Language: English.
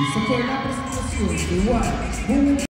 Isso foi na apresentação do One